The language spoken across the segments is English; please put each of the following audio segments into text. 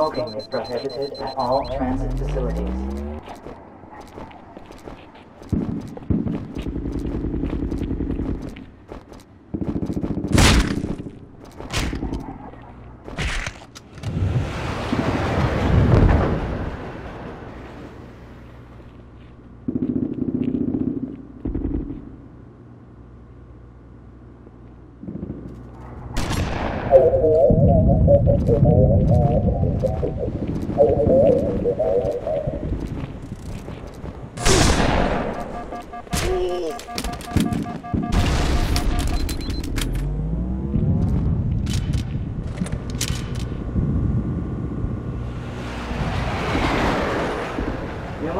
Smoking is prohibited at all transit facilities. Oh!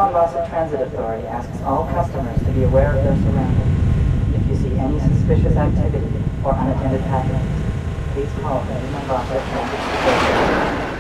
Mombasa Transit Authority asks all customers to be aware of their surroundings. If you see any suspicious activity or unattended packages, please call the Mombasa Transit Authority.